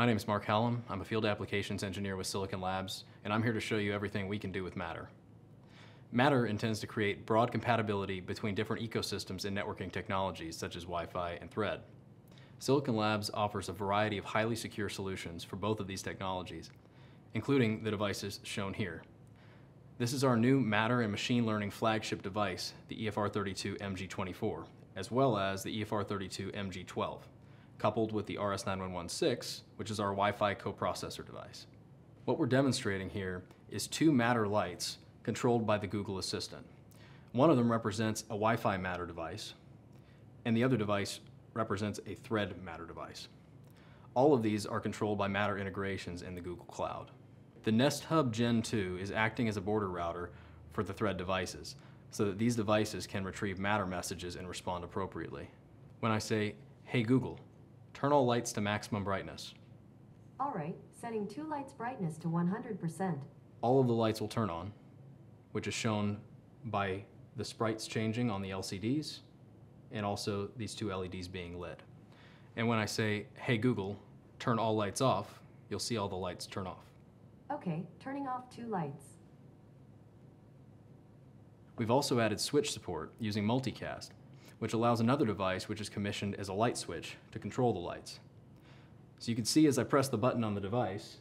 My name is Mark Hallam. I'm a field applications engineer with Silicon Labs, and I'm here to show you everything we can do with Matter. Matter intends to create broad compatibility between different ecosystems and networking technologies such as Wi-Fi and Thread. Silicon Labs offers a variety of highly secure solutions for both of these technologies, including the devices shown here. This is our new Matter and machine learning flagship device, the EFR32 MG24, as well as the EFR32 MG12, coupled with the RS9116, which is our Wi-Fi coprocessor device. What we're demonstrating here is two Matter lights controlled by the Google Assistant. One of them represents a Wi-Fi Matter device, and the other device represents a Thread Matter device. All of these are controlled by Matter integrations in the Google Cloud. The Nest Hub Gen 2 is acting as a border router for the Thread devices, so that these devices can retrieve Matter messages and respond appropriately. When I say, hey Google, turn all lights to maximum brightness, All right, setting two lights brightness to 100%. all of the lights will turn on, which is shown by the sprites changing on the LCDs and also these two LEDs being lit. And when I say, hey Google, turn all lights off, you'll see all the lights turn off. Okay, turning off two lights. We've also added switch support using multicast, which allows another device which is commissioned as a light switch to control the lights. So you can see as I press the button on the device,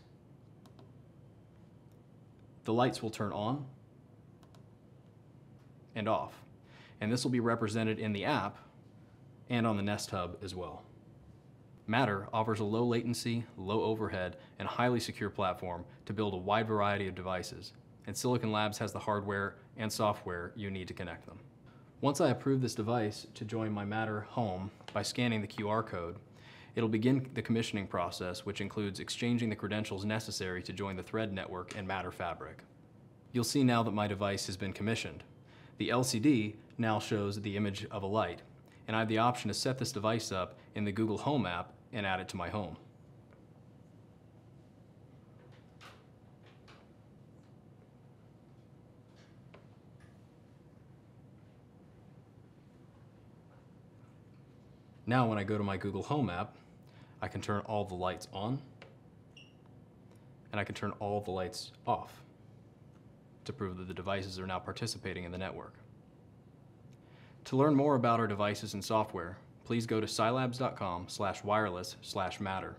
the lights will turn on and off. And this will be represented in the app and on the Nest Hub as well. Matter offers a low latency, low overhead, and highly secure platform to build a wide variety of devices, and Silicon Labs has the hardware and software you need to connect them. Once I approve this device to join my Matter home by scanning the QR code, it'll begin the commissioning process, which includes exchanging the credentials necessary to join the Thread network and Matter fabric. You'll see now that my device has been commissioned. The LCD now shows the image of a light, and I have the option to set this device up in the Google Home app and add it to my home. Now when I go to my Google Home app, I can turn all the lights on and I can turn all the lights off to prove that the devices are now participating in the network. To learn more about our devices and software, please go to silabs.com slash wireless slash matter.